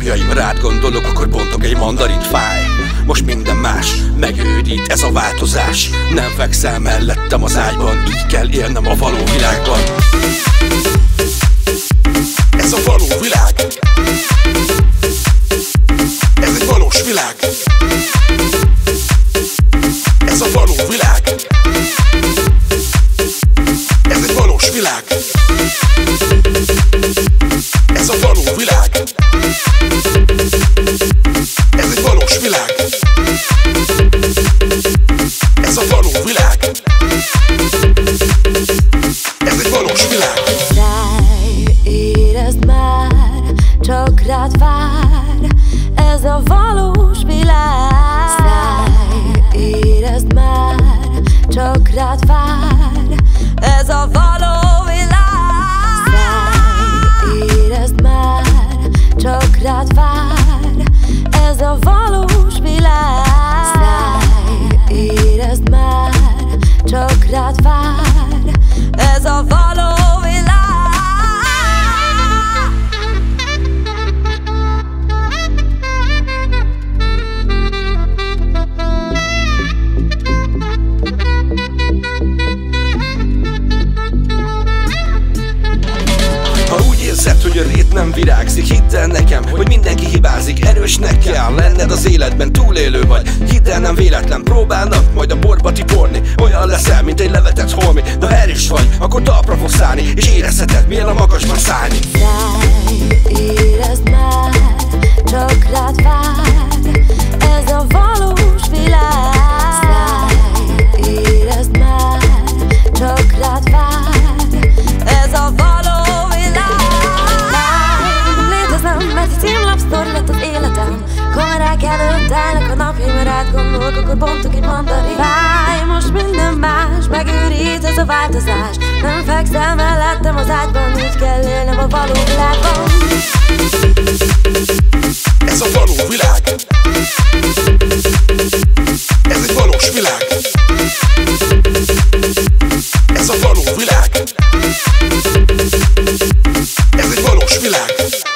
napjaim Rád gondolok, akkor bontok egy mandarit fáj. Most minden más, megőrít ez a változás. Nem fekszel mellettem az ágyban Így kell élnem a való világban. Ez a való világ. Ez egy valós világ. Ez a való világ. Ez egy valós világ. Ez a való világ rád vár. Ez a valós világ. Száj, érezd már, rét nem virágzik. Hidd el nekem, hogy mindenki hibázik Erősnek kell lenned az életben Túlélő vagy, hidd el nem véletlen Próbálnak majd a borba tiporni. Olyan leszel, mint egy levetett holmi. De ha erős vagy, akkor talpra fogsz állni És érezheted, milyen a magasban szállni Éjjelek előtt állnak a napjaim, rád gondolok, akkor bontok egy mandarin. Fáj, most minden más, megőrít ez a változás. Nem fekszel mellettem az ágyban, úgy kell élnem a való világban. Ez a való világ. Ez egy valós világ. Ez a való világ. Ez egy valós világ.